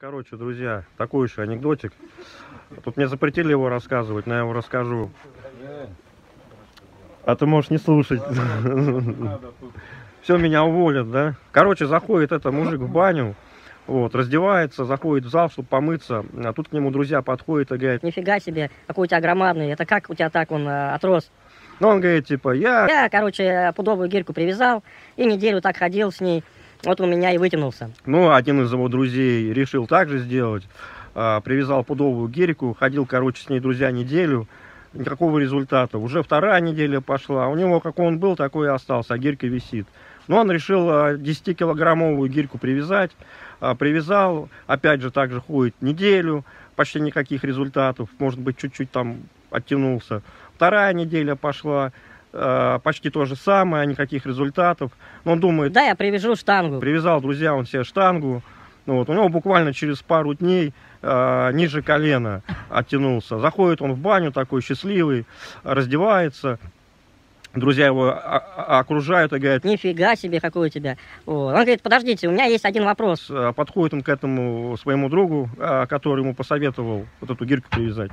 Короче, друзья, такой еще анекдотик. Тут мне запретили его рассказывать, но я его расскажу. А ты можешь не слушать. Все, меня уволят, да? Короче, заходит это мужик в баню, вот, раздевается, заходит в зал, чтобы помыться, а тут к нему друзья подходят и говорят, Нифига себе, какой у тебя громадный. Это как у тебя так он э, отрос? ну он говорит, типа, я, Я, короче, пудовую гирьку привязал и неделю так ходил с ней. Вот у меня и вытянулся. ну, один из его друзей решил так же сделать, А, привязал пудовую гирьку, ходил, короче, с ней, друзья, неделю, никакого результата. Уже вторая неделя пошла, у него, какой он был, такой и остался, а гирька висит. Но он решил а, 10-килограммовую гирьку привязать, А, привязал, опять же, так же ходит неделю, почти никаких результатов, может быть, чуть-чуть там оттянулся. Вторая неделя пошла, а, почти то же самое, никаких результатов. Но он думает, Да, я привяжу штангу. Привязал, друзья, он себе штангу. Ну, вот, у него буквально через пару дней э, ниже колена оттянулся. Заходит он в баню такой счастливый, раздевается. Друзья его окружают и говорят, Нифига себе, какой у тебя. Вот. Он говорит, подождите, у меня есть один вопрос. Э, подходит он к этому своему другу, э, который ему посоветовал вот эту гирьку привязать,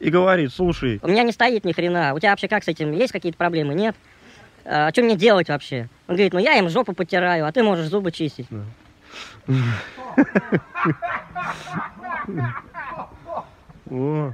и говорит, слушай, У меня не стоит ни хрена. У тебя вообще как с этим? Есть какие-то проблемы? Нет? А, что мне делать вообще? Он говорит, ну я им жопу потираю, а ты можешь зубы чистить. о,